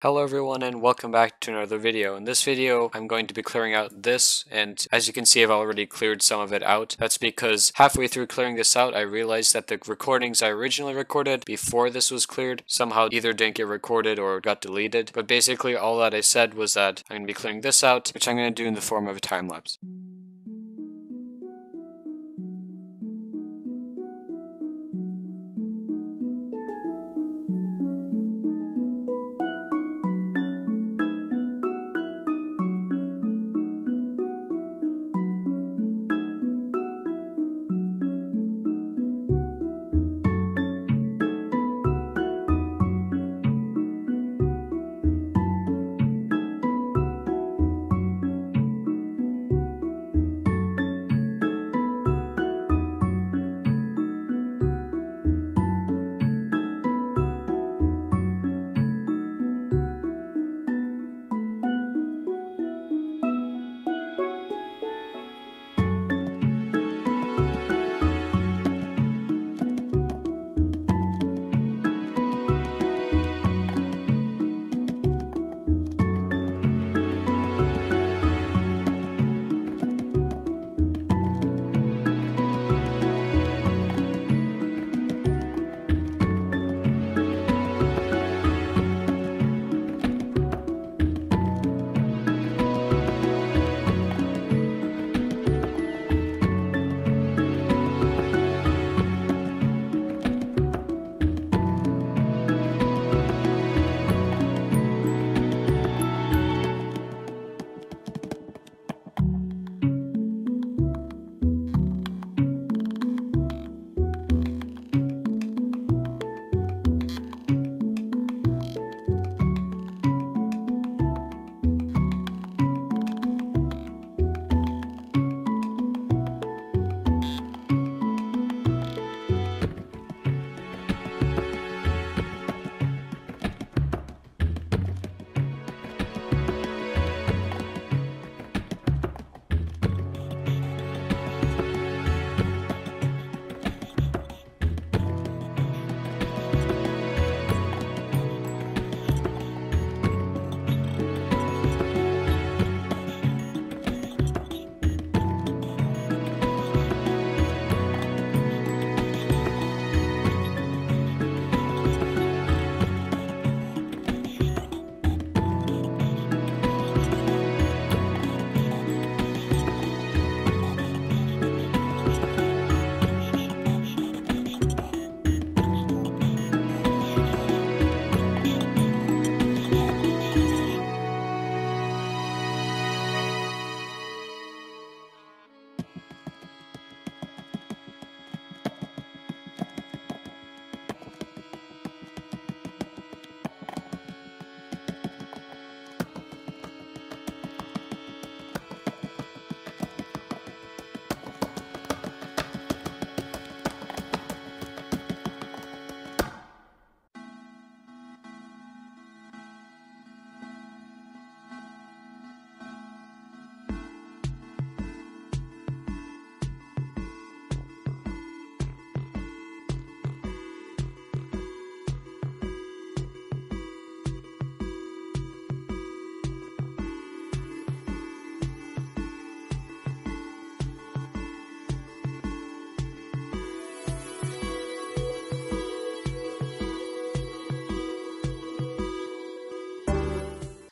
Hello everyone and welcome back to another video. In this video I'm going to be clearing out this and as you can see I've already cleared some of it out. That's because halfway through clearing this out I realized that the recordings I originally recorded before this was cleared somehow either didn't get recorded or got deleted. But basically all that I said was that I'm going to be clearing this out which I'm going to do in the form of a time lapse.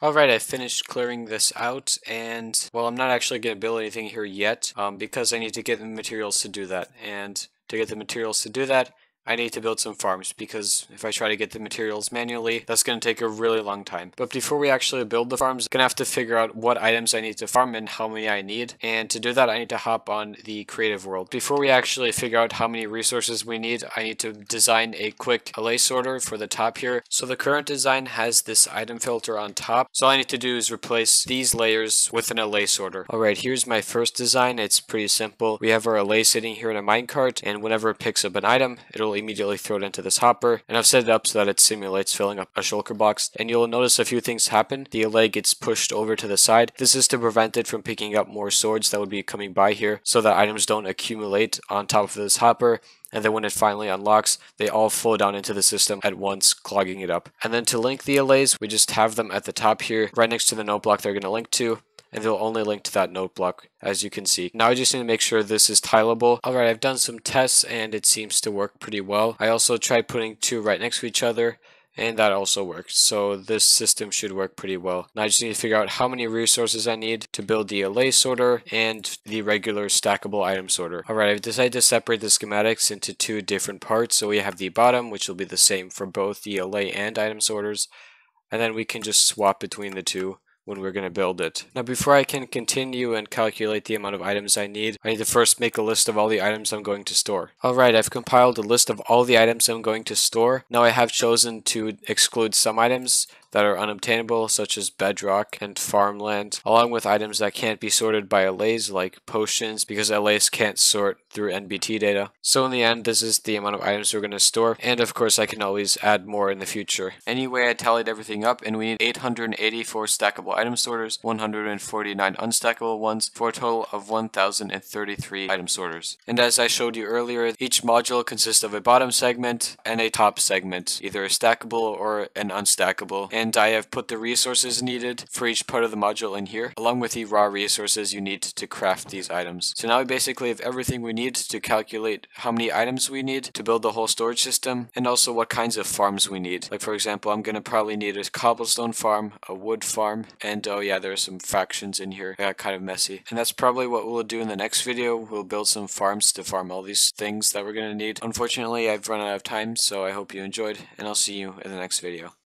Alright, I finished clearing this out, and, well, I'm not actually going to build anything here yet, um, because I need to get the materials to do that, and to get the materials to do that, I need to build some farms because if I try to get the materials manually, that's going to take a really long time. But before we actually build the farms, I'm going to have to figure out what items I need to farm and how many I need. And to do that, I need to hop on the creative world. Before we actually figure out how many resources we need, I need to design a quick allay sorter for the top here. So the current design has this item filter on top. So all I need to do is replace these layers with an allay sorter. Alright, here's my first design. It's pretty simple. We have our allay sitting here in a minecart, and whenever it picks up an item, it'll immediately throw it into this hopper. And I've set it up so that it simulates filling up a shulker box. And you'll notice a few things happen. The leg gets pushed over to the side. This is to prevent it from picking up more swords that would be coming by here so that items don't accumulate on top of this hopper and then when it finally unlocks, they all flow down into the system at once, clogging it up. And then to link the allays, we just have them at the top here, right next to the note block they're going to link to, and they'll only link to that note block as you can see. Now I just need to make sure this is tileable. Alright, I've done some tests and it seems to work pretty well. I also tried putting two right next to each other and that also works. So this system should work pretty well. Now I just need to figure out how many resources I need to build the allay sorter and the regular stackable item sorter. Alright, I've decided to separate the schematics into two different parts. So we have the bottom, which will be the same for both the allay and item sorters, and then we can just swap between the two when we're going to build it. Now before I can continue and calculate the amount of items I need, I need to first make a list of all the items I'm going to store. Alright, I've compiled a list of all the items I'm going to store. Now I have chosen to exclude some items that are unobtainable, such as bedrock and farmland, along with items that can't be sorted by allays like potions, because allays can't sort through NBT data. So in the end, this is the amount of items we're going to store, and of course I can always add more in the future. Anyway, I tallied everything up, and we need 884 stackable item sorters, 149 unstackable ones, for a total of 1033 item sorters. And as I showed you earlier, each module consists of a bottom segment and a top segment, either a stackable or an unstackable, and and I have put the resources needed for each part of the module in here, along with the raw resources you need to craft these items. So now we basically have everything we need to calculate how many items we need to build the whole storage system, and also what kinds of farms we need. Like for example, I'm going to probably need a cobblestone farm, a wood farm, and oh yeah, there are some fractions in here. They got kind of messy. And that's probably what we'll do in the next video. We'll build some farms to farm all these things that we're going to need. Unfortunately, I've run out of time, so I hope you enjoyed, and I'll see you in the next video.